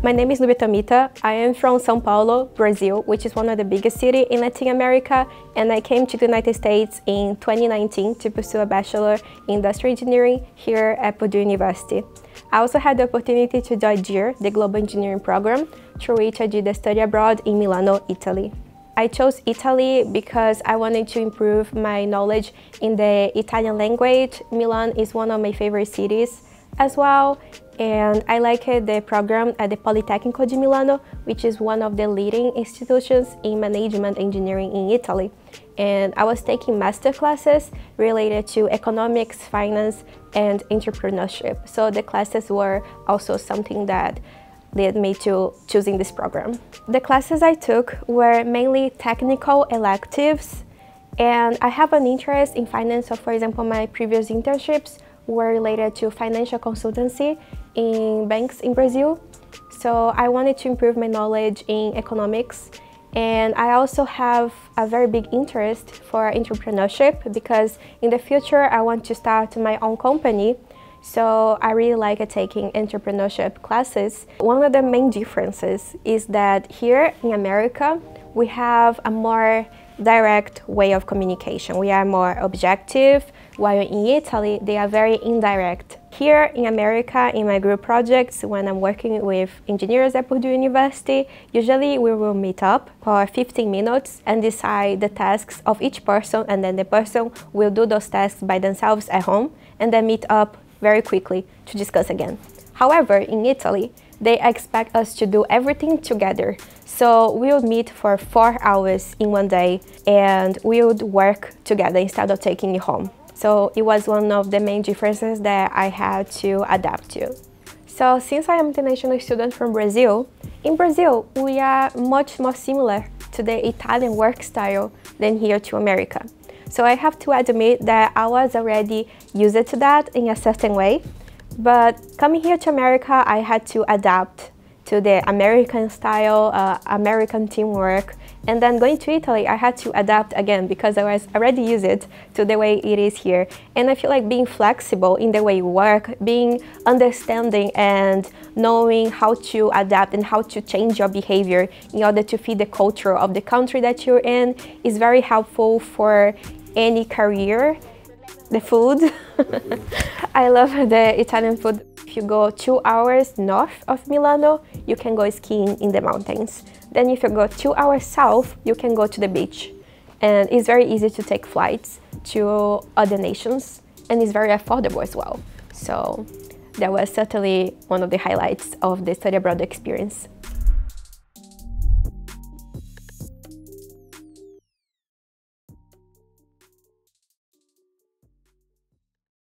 My name is Nubia Tomita. I am from São Paulo, Brazil, which is one of the biggest cities in Latin America, and I came to the United States in 2019 to pursue a Bachelor in Industrial Engineering here at Purdue University. I also had the opportunity to join GEARE, the Global Engineering Program, through which I did a study abroad in Milano, Italy. I chose Italy because I wanted to improve my knowledge in the Italian language. Milan is one of my favorite cities as well, and I like uh, the program at the Politecnico di Milano, which is one of the leading institutions in management engineering in Italy. And I was taking master classes related to economics, finance, and entrepreneurship. So the classes were also something that led me to choosing this program. The classes I took were mainly technical electives, and I have an interest in finance. So for example, my previous internships were related to financial consultancy in banks in Brazil. So I wanted to improve my knowledge in economics and I also have a very big interest for entrepreneurship because in the future I want to start my own company. So I really like taking entrepreneurship classes. One of the main differences is that here in America we have a more direct way of communication. We are more objective, while in Italy they are very indirect. Here in America, in my group projects, when I'm working with engineers at Purdue University, usually we will meet up for 15 minutes and decide the tasks of each person and then the person will do those tasks by themselves at home and then meet up very quickly to discuss again. However, in Italy, they expect us to do everything together. So we would meet for four hours in one day and we would work together instead of taking it home. So it was one of the main differences that I had to adapt to. So since I am an international student from Brazil, in Brazil we are much more similar to the Italian work style than here to America. So I have to admit that I was already used to that in a certain way. But coming here to America, I had to adapt to the American style, uh, American teamwork. And then going to Italy, I had to adapt again because I was already used to the way it is here. And I feel like being flexible in the way you work, being understanding and knowing how to adapt and how to change your behavior in order to fit the culture of the country that you're in is very helpful for any career. The food. I love the Italian food. You go two hours north of Milano, you can go skiing in the mountains. Then if you go two hours south, you can go to the beach. And it's very easy to take flights to other nations and it's very affordable as well. So that was certainly one of the highlights of the study abroad experience.